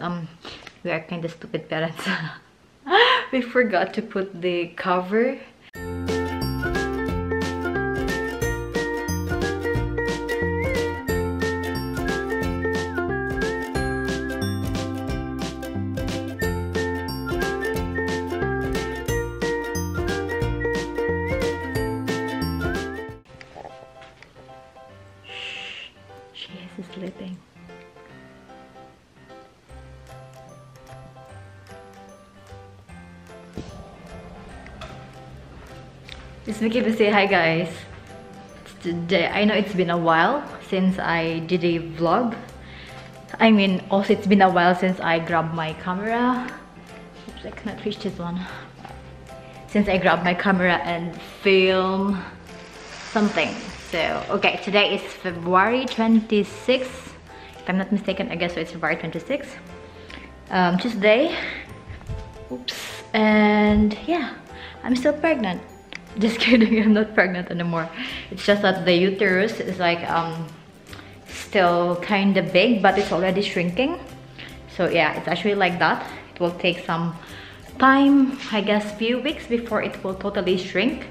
um we are kind of stupid parents. We forgot to put the cover Just Mickey to say hi guys. Today, I know it's been a while since I did a vlog. I mean, also it's been a while since I grabbed my camera. Oops, I cannot reach this one. Since I grabbed my camera and film something. So, okay, today is February 26th. If I'm not mistaken, I guess so it's February 26th. Um, Tuesday. Oops. And yeah, I'm still pregnant just kidding i'm not pregnant anymore. It's just that the uterus is like um still kind of big but it's already shrinking. So yeah it's actually like that. It will take some time i guess few weeks before it will totally shrink.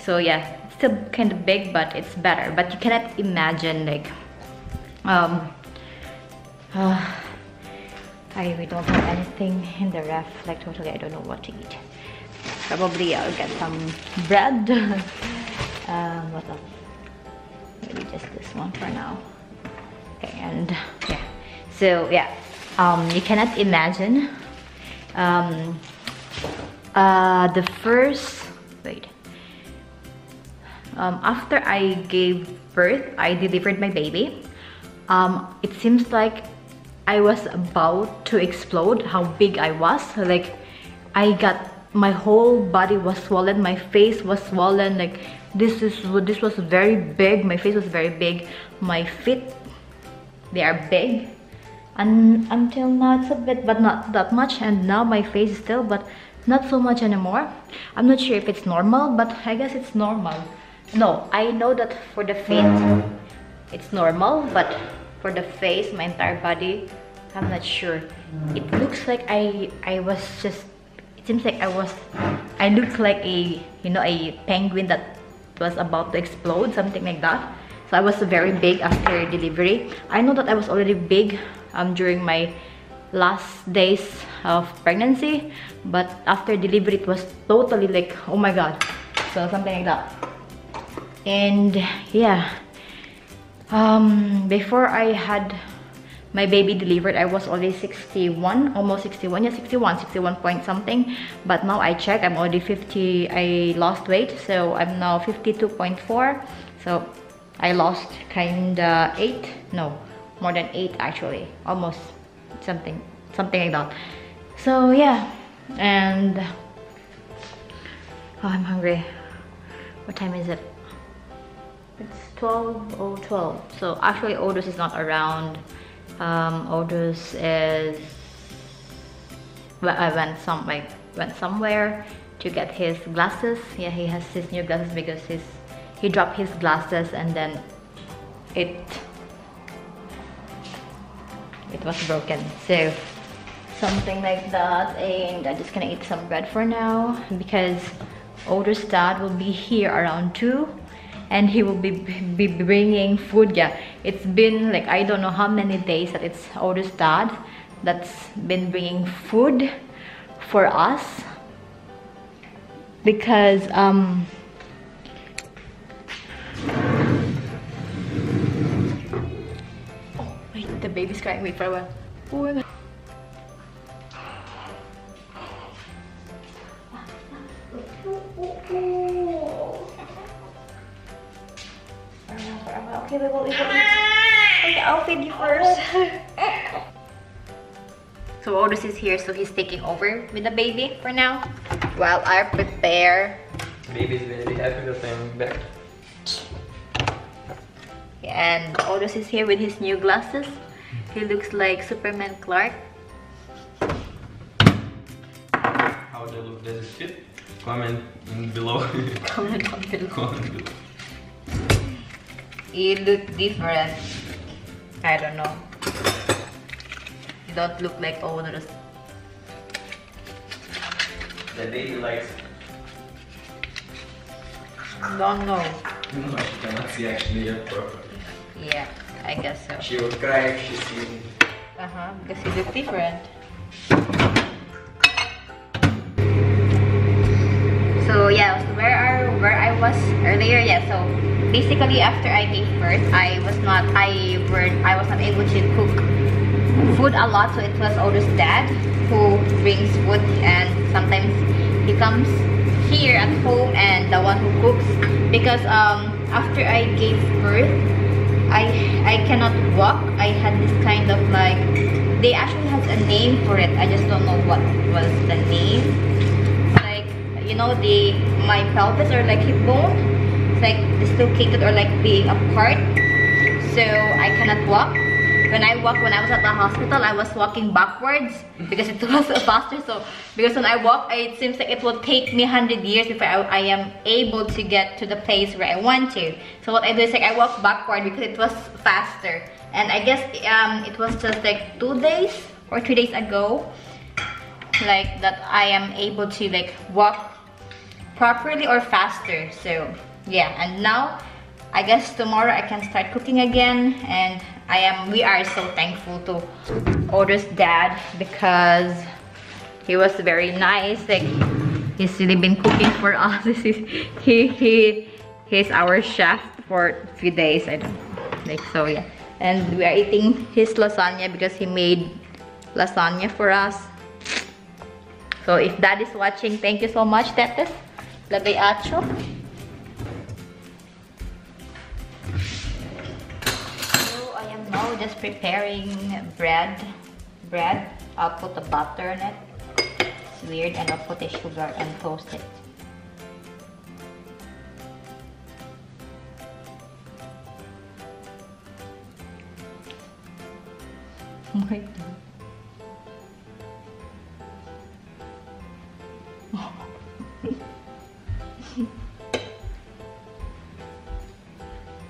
So yeah it's still kind of big but it's better. But you cannot imagine like um uh, I really don't have anything in the ref like totally I don't know what to eat probably I'll get some bread. Um, what else? Maybe just this one for now. Okay and yeah. So yeah um, you cannot imagine um, uh, the first wait. Um, after I gave birth I delivered my baby um, it seems like I was about to explode how big I was. Like I got my whole body was swollen my face was swollen like this is this was very big my face was very big my feet they are big and until now it's a bit but not that much and now my face is still but not so much anymore. I'm not sure if it's normal but i guess it's normal. No i know that for the feet it's normal but for the face my entire body i'm not sure. It looks like i i was just seems like I was I looked like a you know a penguin that was about to explode something like that. So I was very big after delivery. I know that I was already big um, during my last days of pregnancy but after delivery it was totally like oh my god. So something like that. And yeah. Um, before I had my baby delivered i was already 61 almost 61 yeah 61 61 point something. But now i check i'm already 50 i lost weight so i'm now 52.4 so i lost kinda 8 no more than 8 actually almost something something like that. So yeah and oh, i'm hungry. What time is it? It's 12 or 12 so actually Odus is not around um, Odus is I went some like went somewhere to get his glasses. Yeah, he has his new glasses because his he dropped his glasses and then it it was broken. So something like that and I'm just gonna eat some bread for now because Odus dad will be here around 2 and he will be, be bringing food yeah. It's been like i don't know how many days that it's Odus dad that's been bringing food for us. Because um oh wait the baby's crying. Wait for a while will, we will eat. Okay, I'll feed you first. so Odus is here, so he's taking over with the baby for now. While I prepare. Baby's very happy that I'm back. And Odus is here with his new glasses. He looks like Superman Clark. How does it look? Does it fit? Comment below. Comment down below. Comment below. You look different. I don't know. You don't look like owners. The baby likes Don't know. No, she cannot see actually yet properly. Yeah, I guess so. She will cry if she sees me. Uh-huh, because you look different. So yeah, where are where I was earlier, yeah, so basically after I gave birth, I was not I were I was not able to cook food a lot, so it was always dad who brings food and sometimes he comes here at home and the one who cooks because um after I gave birth I I cannot walk. I had this kind of like they actually has a name for it. I just don't know what was the name. Like you know the my pelvis or like hip bone. Like dislocated or like being apart. So I cannot walk. When I walk, when I was at the hospital, I was walking backwards because it was faster. So because when I walk, it seems like it will take me 100 years before I, I am able to get to the place where I want to. So what I do is like I walk backward because it was faster. And I guess um, it was just like two days or three days ago like that I am able to like walk properly or faster. So yeah, and now I guess tomorrow I can start cooking again and I am we are so thankful to Odo's dad because he was very nice like he's really been cooking for us. He he he's our chef for a few days I don't like so yeah. And we are eating his lasagna because he made lasagna for us. So if dad is watching thank you so much tetes. Labay acho now just preparing bread. Bread. I'll put the butter in it. It's weird and I'll put the sugar and toast it. My.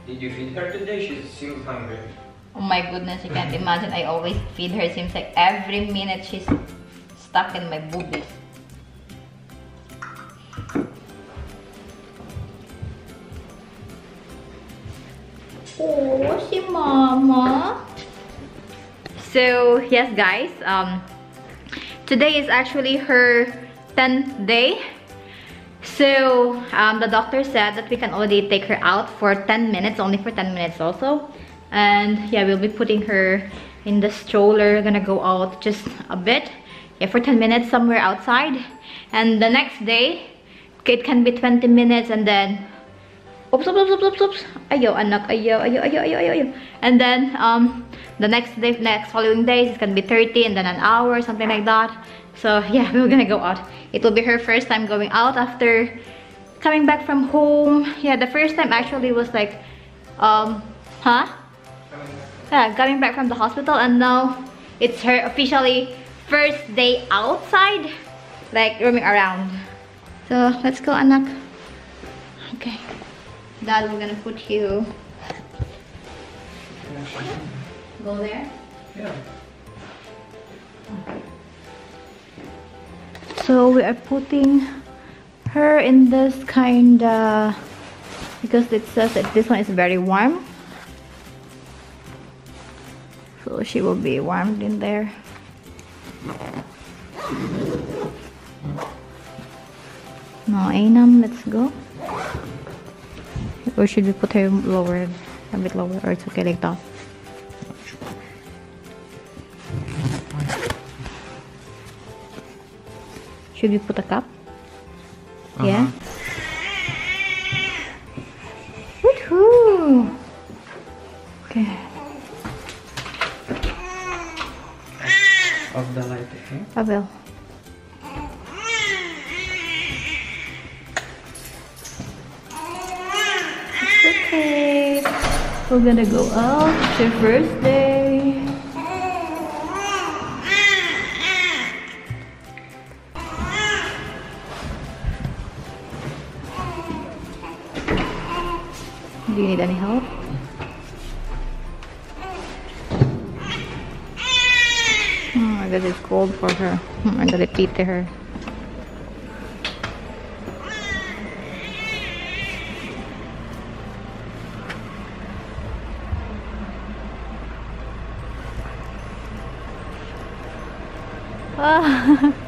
Did you feed her today? She seems hungry. Oh my goodness, you can't imagine. I always feed her. It seems like every minute she's stuck in my boobies. Oh, si mama. So, yes guys, um, today is actually her 10th day. So, um, the doctor said that we can only take her out for 10 minutes, only for 10 minutes also. And yeah, we'll be putting her in the stroller, gonna go out just a bit. Yeah, for 10 minutes somewhere outside. And the next day, it can be 20 minutes and then oops, oops, oops, oops, oops, ayo, anak, ayo, ayo, ayo, ayo, ayo, ayo. And then, um, the next day, next following days, it's gonna be 30 and then an hour, something like that. So yeah, we're gonna go out. It will be her first time going out after coming back from home. Yeah, the first time actually was like, um, huh? Yeah, coming back from the hospital and now it's her officially first day outside, like roaming around. So let's go, anak. Okay. Dad, we're gonna put you. Go there. Yeah. So we are putting her in this kind of because it says that this one is very warm. So she will be warmed in there. No, Ainam, let's go. Or should we put her lower, a bit lower, or it's okay like that? Should we put a cup? Light, okay? I will. Okay. We're gonna go out. It's your first day. Do you need any help? This is cold for her. I'm gonna repeat to her. Ah.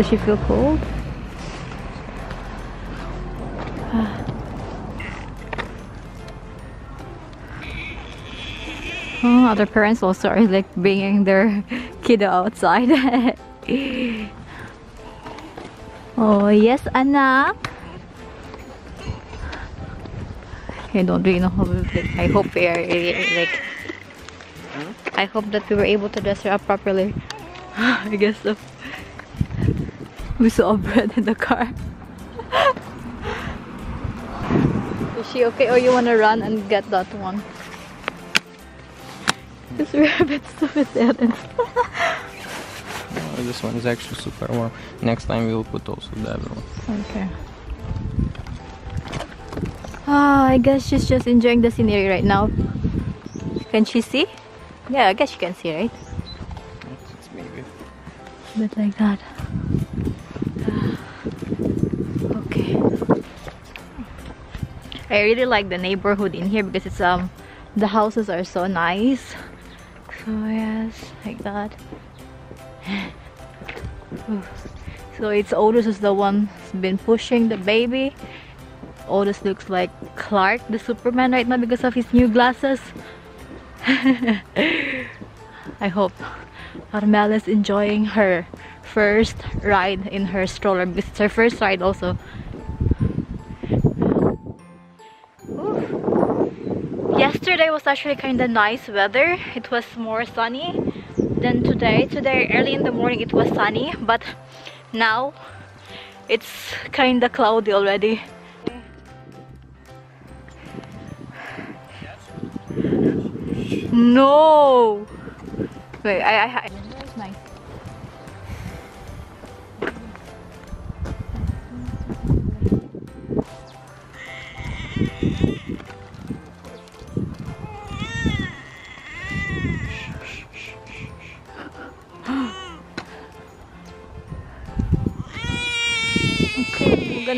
Does she feel cold? Oh, other parents also are like bringing their kiddo outside. oh, yes, anak. I don't really know how like, I hope we are like I hope that we were able to dress her up properly. I guess so. We saw bread in the car. Is she okay or you wanna run and get that one? Because we're a bit stupid Eren. Oh, this one is actually super warm. Next time we will put also the other one. Okay. Ah, I guess she's just enjoying the scenery right now. Can she see? Yeah, I guess she can see, right? It's maybe. But like that. I really like the neighborhood in here because it's um the houses are so nice. So yes, like that. So it's Otis is the one who's been pushing the baby. Otis looks like Clark the Superman right now because of his new glasses. I hope Armel is enjoying her first ride in her stroller because it's her first ride also. Actually kind of nice weather. It was more sunny than today. Today early in the morning it was sunny but now it's kind of cloudy already. No! Wait, I, I, I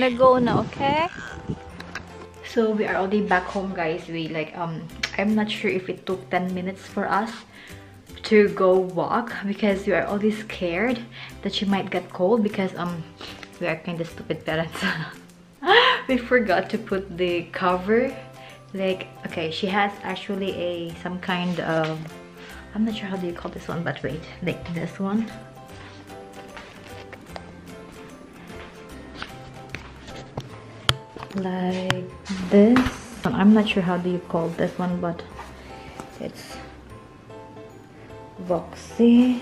gonna go now, okay? So we are already back home guys. We like um I'm not sure if it took 10 minutes for us to go walk because we are already scared that she might get cold because um we are kind of stupid parents. we forgot to put the cover like okay she has actually a some kind of I'm not sure how do you call this one but wait like this one like this. I'm not sure how do you call this one but it's Voxy.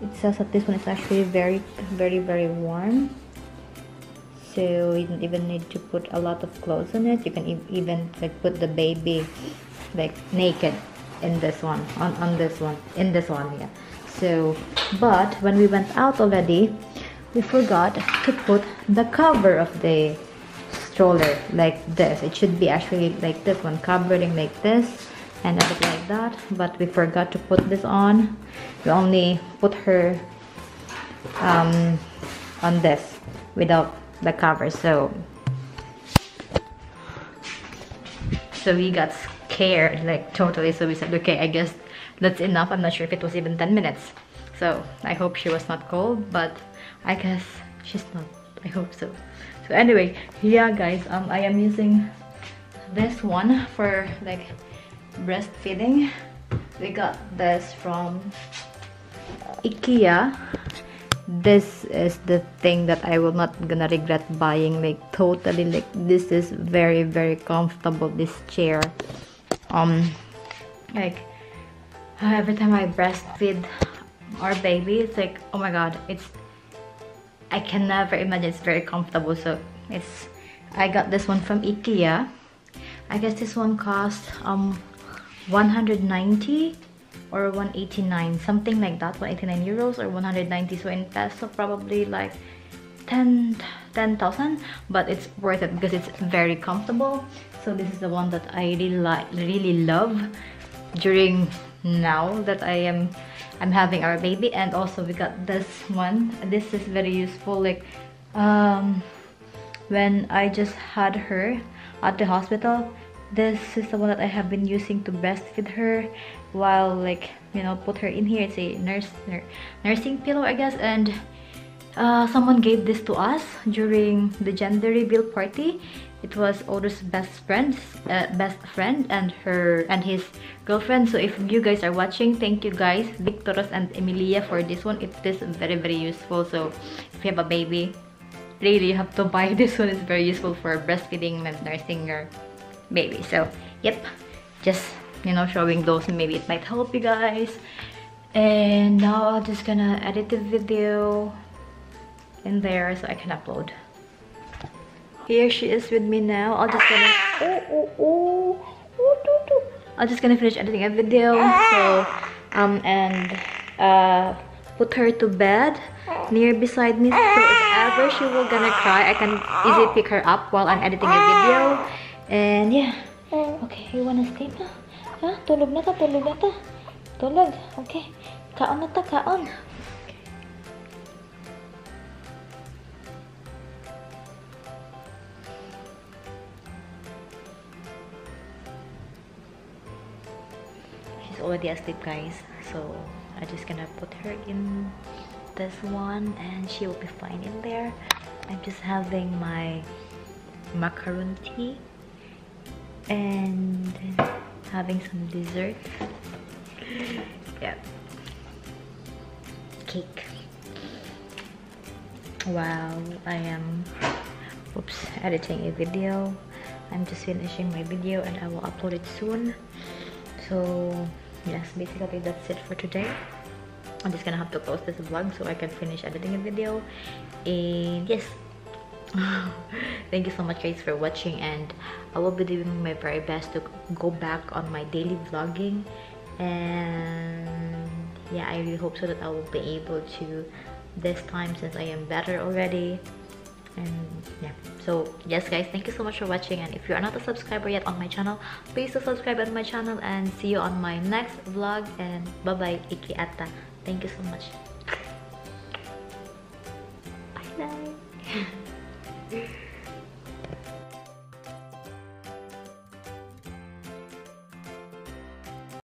It says that this one is actually very very very warm. So you don't even need to put a lot of clothes on it. You can even like put the baby like naked in this one on, on this one in this one yeah. So but when we went out already we forgot to put the cover of the stroller like this. It should be actually like this one covering like this and a bit like that. But we forgot to put this on. We only put her um, on this without the cover. So so we got scared like totally. So we said okay I guess that's enough. I'm not sure if it was even 10 minutes. So I hope she was not cold but I guess she's not. I hope so so anyway yeah guys um I am using this one for like breastfeeding. We got this from Ikea. This is the thing that I will not gonna regret buying like totally like this is very very comfortable this chair. Um like every time I breastfeed our baby it's like oh my god it's I can never imagine it's very comfortable so it's I got this one from Ikea. I guess this one cost um 190 or 189 something like that 189 euros or 190 so in peso probably like 10 10,000 but it's worth it because it's very comfortable. So this is the one that I really like really love during now that I am I'm having our baby and also we got this one. This is very useful like um when I just had her at the hospital this is the one that I have been using to breastfeed her while like you know put her in here. It's a nurse nursing pillow I guess and uh, someone gave this to us during the gender reveal party it was Odo's best friend uh, best friend and her and his girlfriend. So if you guys are watching thank you guys Victoros and Emilia for this one. It is very very useful. So if you have a baby really you have to buy this one. It's very useful for breastfeeding and nursing your baby. So yep just you know showing those. Maybe it might help you guys. And now i'm just gonna edit the video in there so i can upload here she is with me now i'll just gonna oh oh oh, oh i'm just gonna finish editing a video so um and uh put her to bed near beside me so if ever she will gonna cry i can easily pick her up while i'm editing a video and yeah. Okay, you wanna sleep na? Ha? Tulog na ta, tulog na ta. Okay. Kaon na ta, kaon. Already asleep, guys. So, I'm just gonna put her in this one and she will be fine in there. I'm just having my macaron tea and having some dessert. Yeah. Cake. While I am oops editing a video. I'm just finishing my video and I will upload it soon. So yes basically that's it for today. I'm just gonna have to post this vlog so I can finish editing a video. And yes thank you so much guys for watching. And i will be doing my very best to go back on my daily vlogging. And yeah i really hope so that i will be able to this time since i am better already and yeah. So yes guys thank you so much for watching. And if you are not a subscriber yet on my channel please do subscribe on my channel and see you on my next vlog. And bye bye iki ata thank you so much. Bye bye